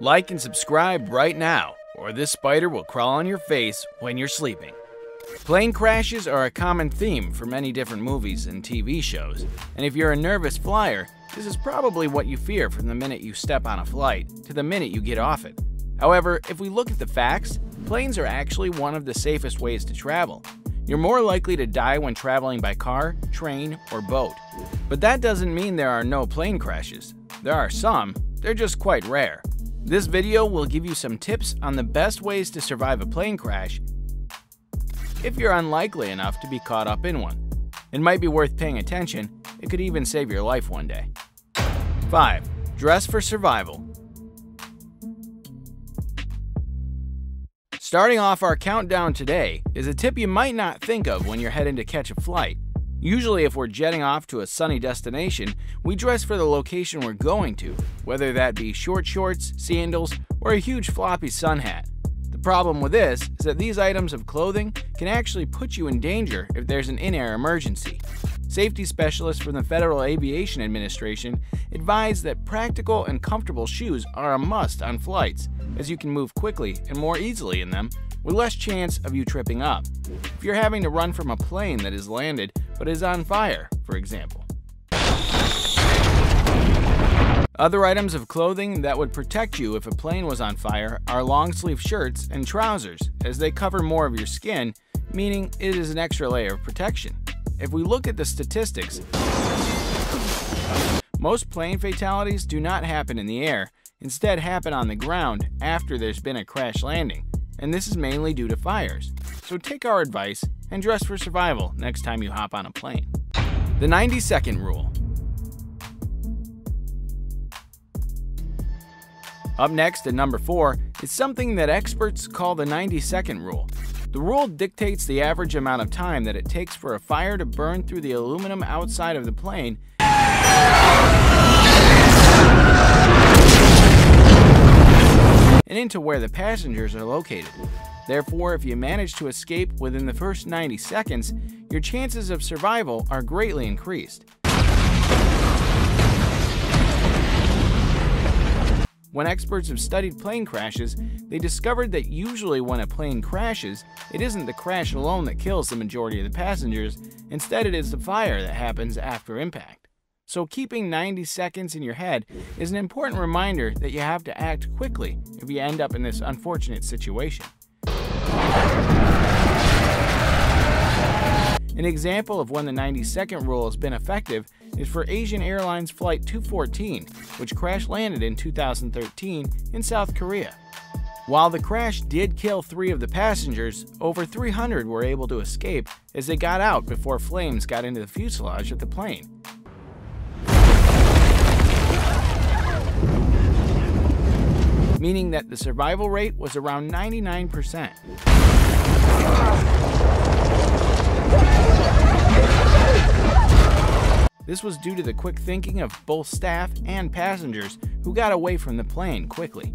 Like and subscribe right now, or this spider will crawl on your face when you're sleeping. Plane crashes are a common theme for many different movies and TV shows, and if you're a nervous flyer, this is probably what you fear from the minute you step on a flight to the minute you get off it. However, if we look at the facts, planes are actually one of the safest ways to travel. You're more likely to die when traveling by car, train, or boat. But that doesn't mean there are no plane crashes. There are some, they're just quite rare. This video will give you some tips on the best ways to survive a plane crash if you're unlikely enough to be caught up in one. It might be worth paying attention, it could even save your life one day. 5. Dress for survival. Starting off our countdown today is a tip you might not think of when you're heading to catch a flight. Usually, if we're jetting off to a sunny destination, we dress for the location we're going to, whether that be short shorts, sandals, or a huge floppy sun hat. The problem with this is that these items of clothing can actually put you in danger if there's an in air emergency. Safety specialists from the Federal Aviation Administration advise that practical and comfortable shoes are a must on flights, as you can move quickly and more easily in them with less chance of you tripping up. If you're having to run from a plane that has landed but is on fire, for example. Other items of clothing that would protect you if a plane was on fire are long sleeve shirts and trousers, as they cover more of your skin, meaning it is an extra layer of protection. If we look at the statistics, most plane fatalities do not happen in the air, instead happen on the ground after there's been a crash landing and this is mainly due to fires. So take our advice and dress for survival next time you hop on a plane. The 90 second rule. Up next at number 4 is something that experts call the 90 second rule. The rule dictates the average amount of time that it takes for a fire to burn through the aluminum outside of the plane and into where the passengers are located. Therefore, if you manage to escape within the first 90 seconds, your chances of survival are greatly increased. When experts have studied plane crashes, they discovered that usually when a plane crashes, it isn't the crash alone that kills the majority of the passengers, instead, it is the fire that happens after impact. So keeping 90 seconds in your head is an important reminder that you have to act quickly if you end up in this unfortunate situation. An example of when the 90 second rule has been effective is for Asiana Airlines Flight 214, which crash landed in 2013 in South Korea. While the crash did kill three of the passengers, over 300 were able to escape as they got out before flames got into the fuselage of the plane. meaning that the survival rate was around 99%. This was due to the quick thinking of both staff and passengers who got away from the plane quickly.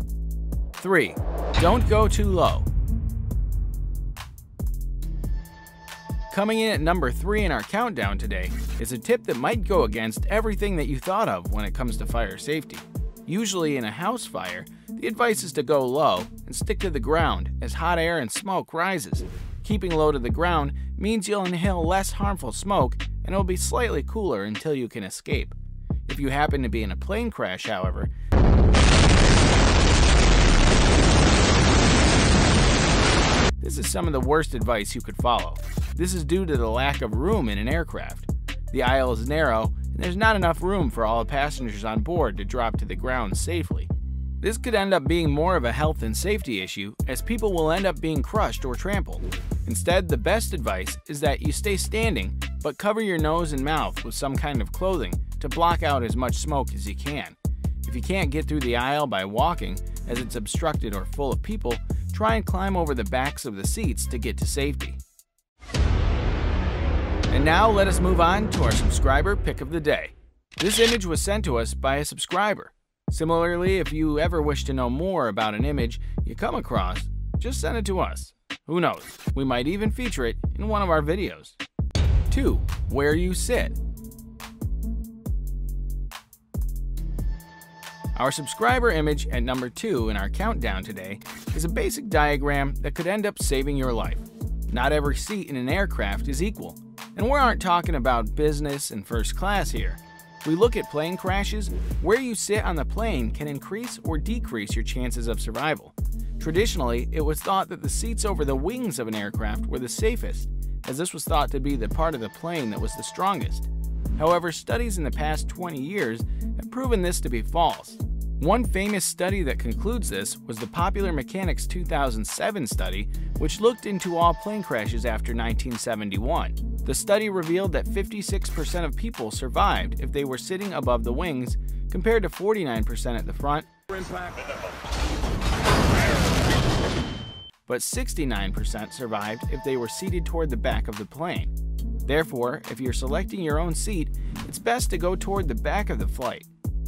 3. Don't go too low. Coming in at number 3 in our countdown today is a tip that might go against everything that you thought of when it comes to fire safety. Usually in a house fire, the advice is to go low and stick to the ground as hot air and smoke rises. Keeping low to the ground means you'll inhale less harmful smoke and it'll be slightly cooler until you can escape. If you happen to be in a plane crash, however, this is some of the worst advice you could follow. This is due to the lack of room in an aircraft. The aisle is narrow and there's not enough room for all the passengers on board to drop to the ground safely. This could end up being more of a health and safety issue, as people will end up being crushed or trampled. Instead, the best advice is that you stay standing, but cover your nose and mouth with some kind of clothing to block out as much smoke as you can. If you can't get through the aisle by walking, as it's obstructed or full of people, try and climb over the backs of the seats to get to safety. And now let us move on to our subscriber pick of the day. This image was sent to us by a subscriber. Similarly, if you ever wish to know more about an image you come across, just send it to us. Who knows, we might even feature it in one of our videos. 2. Where you sit. Our subscriber image at number 2 in our countdown today is a basic diagram that could end up saving your life. Not every seat in an aircraft is equal, and we aren't talking about business and first class here. We look at plane crashes, where you sit on the plane can increase or decrease your chances of survival. Traditionally, it was thought that the seats over the wings of an aircraft were the safest, as this was thought to be the part of the plane that was the strongest. However, studies in the past 20 years have proven this to be false. One famous study that concludes this was the Popular Mechanics 2007 study, which looked into all plane crashes after 1971. The study revealed that 56% of people survived if they were sitting above the wings, compared to 49% at the front, but 69% survived if they were seated toward the back of the plane. Therefore, if you're selecting your own seat, it's best to go toward the back of the flight.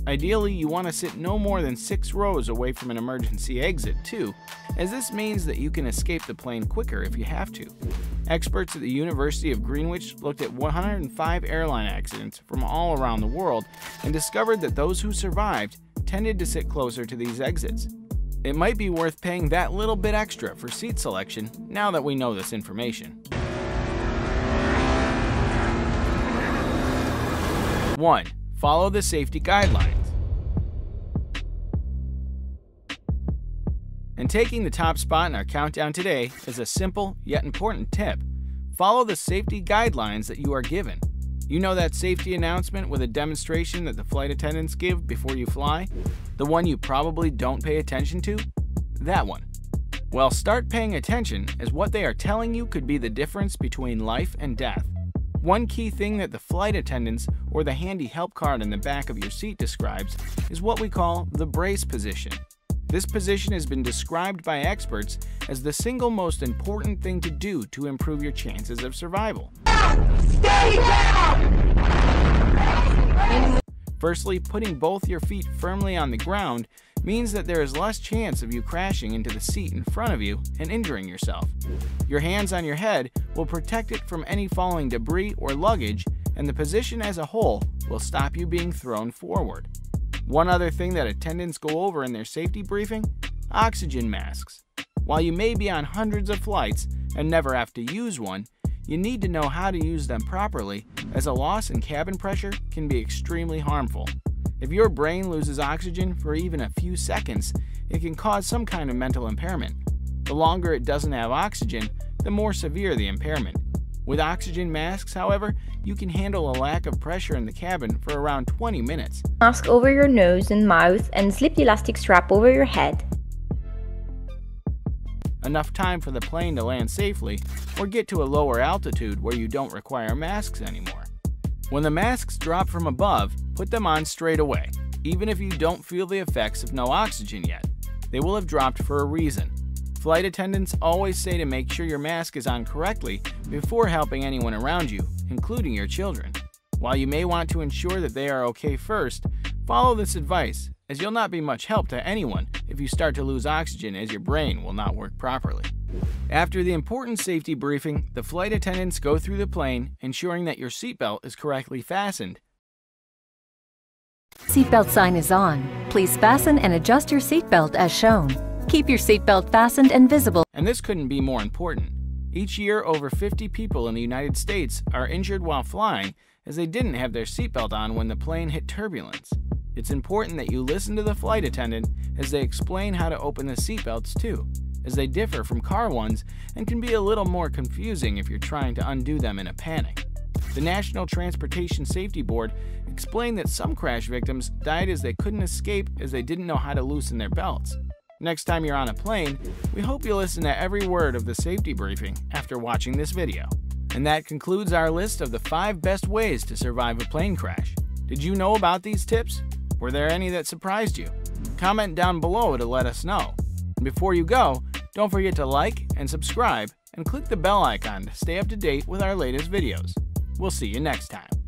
Ideally, you want to sit no more than 6 rows away from an emergency exit, too, as this means that you can escape the plane quicker if you have to. Experts at the University of Greenwich looked at 105 airline accidents from all around the world and discovered that those who survived tended to sit closer to these exits. It might be worth paying that little bit extra for seat selection now that we know this information. 1 follow the safety guidelines. And taking the top spot in our countdown today is a simple yet important tip. Follow the safety guidelines that you are given. You know that safety announcement with a demonstration that the flight attendants give before you fly? The one you probably don't pay attention to? That one. Well, start paying attention as what they are telling you could be the difference between life and death. One key thing that the flight attendants or the handy help card in the back of your seat describes is what we call the brace position. This position has been described by experts as the single most important thing to do to improve your chances of survival. Firstly, putting both your feet firmly on the ground means that there is less chance of you crashing into the seat in front of you and injuring yourself. Your hands on your head will protect it from any falling debris or luggage, and the position as a whole will stop you being thrown forward. One other thing that attendants go over in their safety briefing oxygen masks. While you may be on hundreds of flights and never have to use one, you need to know how to use them properly, as a loss in cabin pressure can be extremely harmful. If your brain loses oxygen for even a few seconds, it can cause some kind of mental impairment. The longer it doesn't have oxygen, the more severe the impairment. With oxygen masks, however, you can handle a lack of pressure in the cabin for around 20 minutes. Mask over your nose and mouth and slip the elastic strap over your head enough time for the plane to land safely, or get to a lower altitude where you don't require masks anymore. When the masks drop from above, put them on straight away, even if you don't feel the effects of no oxygen yet. They will have dropped for a reason. Flight attendants always say to make sure your mask is on correctly before helping anyone around you, including your children. While you may want to ensure that they are okay first, follow this advice as you'll not be much help to anyone if you start to lose oxygen as your brain will not work properly. After the important safety briefing, the flight attendants go through the plane, ensuring that your seatbelt is correctly fastened. Seatbelt sign is on. Please fasten and adjust your seatbelt as shown. Keep your seatbelt fastened and visible. And this couldn't be more important. Each year, over 50 people in the United States are injured while flying as they didn't have their seatbelt on when the plane hit turbulence. It's important that you listen to the flight attendant as they explain how to open the seatbelts too, as they differ from car ones and can be a little more confusing if you're trying to undo them in a panic. The National Transportation Safety Board explained that some crash victims died as they couldn't escape as they didn't know how to loosen their belts. Next time you're on a plane, we hope you listen to every word of the safety briefing after watching this video. And that concludes our list of the 5 best ways to survive a plane crash. Did you know about these tips? Were there any that surprised you? Comment down below to let us know. And before you go, don't forget to like and subscribe and click the bell icon to stay up to date with our latest videos. We'll see you next time.